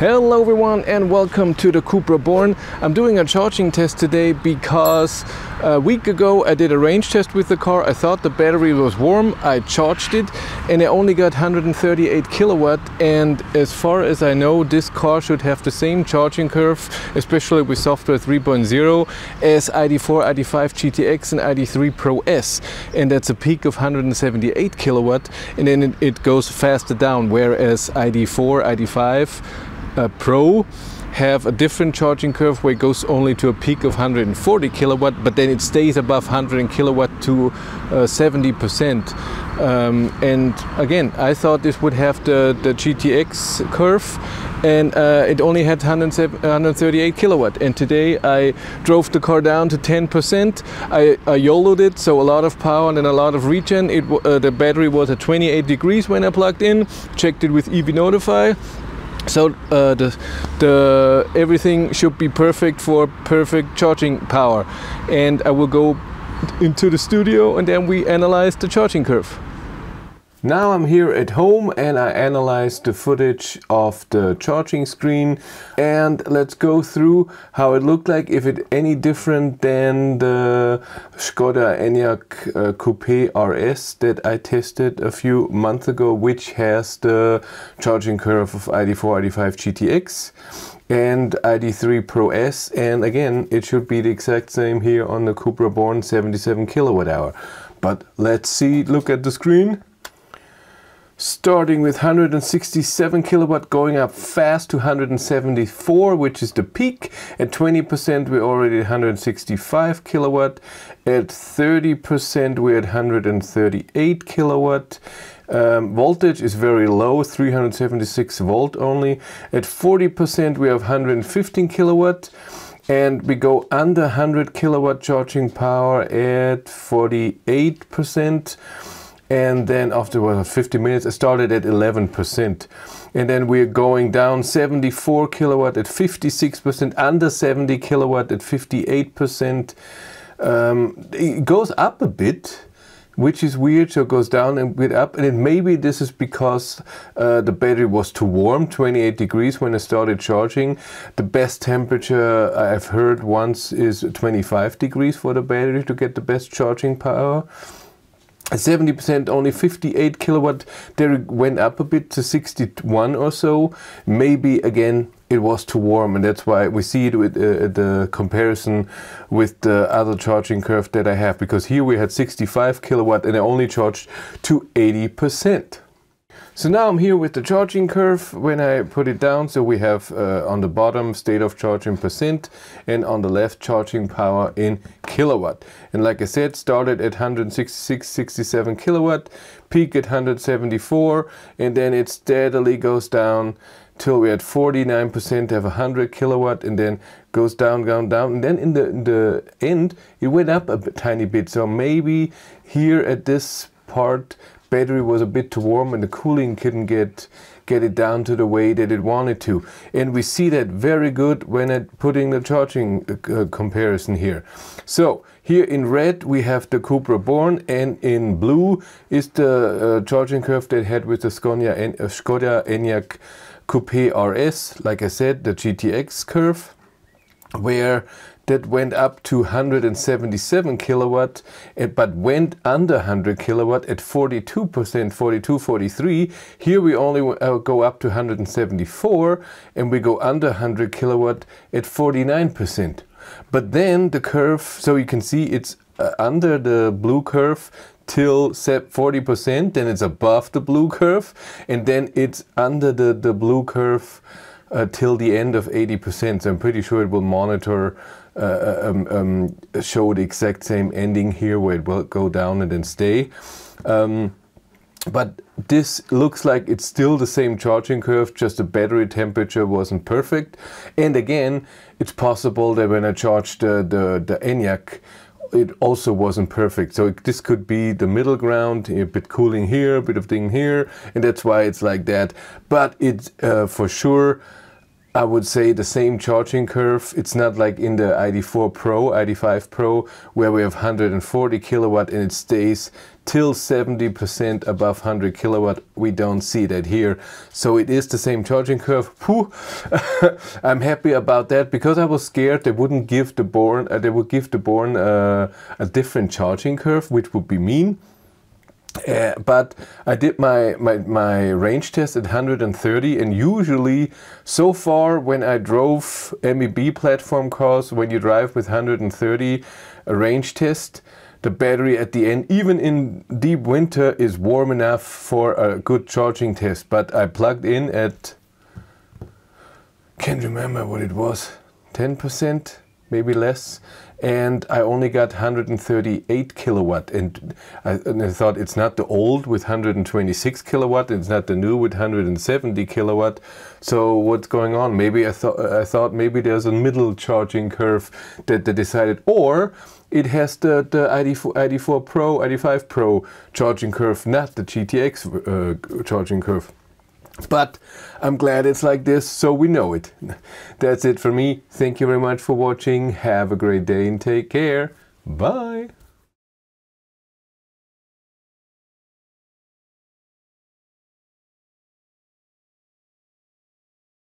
Hello everyone and welcome to the Cupra Born. I'm doing a charging test today because a week ago I did a range test with the car. I thought the battery was warm. I charged it and I only got 138 kilowatt and as far as I know this car should have the same charging curve especially with software 3.0 as ID4, ID5 GTX and ID3 Pro S and that's a peak of 178 kilowatt and then it, it goes faster down whereas ID4, ID5 uh, Pro have a different charging curve where it goes only to a peak of 140 kilowatt, but then it stays above 100 kilowatt to uh, 70 percent. Um, and again, I thought this would have the, the GTX curve and uh, it only had 138 kilowatt. And today I drove the car down to 10% I, I YOLO'd it so a lot of power and a lot of regen. It, uh, the battery was at 28 degrees when I plugged in checked it with EV Notify so uh, the, the everything should be perfect for perfect charging power and I will go into the studio and then we analyze the charging curve. Now I'm here at home and I analyzed the footage of the charging screen. And let's go through how it looked like if it any different than the Skoda Enyaq uh, Coupe RS that I tested a few months ago which has the charging curve of ID4, ID5 GTX and ID3 Pro S. And again it should be the exact same here on the Cupra Born 77 kilowatt hour. But let's see look at the screen starting with 167 kilowatt going up fast to 174 which is the peak. At 20% we're already at 165 kilowatt. At 30% we're at 138 kilowatt. Um, voltage is very low 376 volt only. At 40% we have 115 kilowatt. And we go under 100 kilowatt charging power at 48 percent and then after well, 50 minutes I started at 11% and then we're going down 74 kilowatt at 56% under 70 kilowatt at 58% um, it goes up a bit which is weird. So it goes down and bit up. And maybe this is because uh, the battery was too warm 28 degrees when I started charging. The best temperature I've heard once is 25 degrees for the battery to get the best charging power 70% only 58 kilowatt. There went up a bit to 61 or so. Maybe again it was too warm and that's why we see it with uh, the comparison with the other charging curve that I have because here we had 65 kilowatt and I only charged to 80 percent so now I'm here with the charging curve when I put it down. So we have uh, on the bottom state of charging percent and on the left charging power in kilowatt. And like I said, started at 166, 67 kilowatt, peak at 174, and then it steadily goes down till we're at 49% have 100 kilowatt and then goes down, down, down. And then in the, in the end, it went up a tiny bit. So maybe here at this part battery was a bit too warm and the cooling couldn't get get it down to the way that it wanted to. And we see that very good when it putting the charging uh, comparison here. So here in red we have the Cupra Born and in blue is the uh, charging curve that had with the en uh, Skoda Enyaq Coupe RS, like I said, the GTX curve where that went up to 177 kilowatt, eh, but went under 100 kilowatt at 42%, 42, 43. Here we only uh, go up to 174 and we go under 100 kilowatt at 49%. But then the curve, so you can see it's uh, under the blue curve till 40%, then it's above the blue curve, and then it's under the, the blue curve uh, till the end of 80%. So I'm pretty sure it will monitor uh, uh, um, um, show the exact same ending here where it will go down and then stay. Um, but this looks like it's still the same charging curve, just the battery temperature wasn't perfect. And again, it's possible that when I charged the, the, the Enyaq, it also wasn't perfect. So it, this could be the middle ground, a bit cooling here, a bit of thing here, and that's why it's like that. But it's uh, for sure I would say the same charging curve. It's not like in the ID4 Pro, ID5 Pro, where we have 140 kilowatt and it stays till 70% above 100 kilowatt. We don't see that here. So it is the same charging curve. I'm happy about that because I was scared they wouldn't give the Born, uh, they would give the Born uh, a different charging curve, which would be mean. Uh, but I did my, my, my range test at 130 and usually so far when I drove MEB platform cars when you drive with 130 a range test the battery at the end even in deep winter is warm enough for a good charging test. But I plugged in at can't remember what it was 10% maybe less and I only got 138 kilowatt. And I, and I, thought it's not the old with 126 kilowatt it's not the new with 170 kilowatt. So what's going on? Maybe I thought I thought maybe there's a middle charging curve that they decided or it has the, the ID4, ID4 Pro, ID5 Pro charging curve, not the GTX uh, charging curve. But I'm glad it's like this, so we know it. That's it for me. Thank you very much for watching. Have a great day and take care. Bye.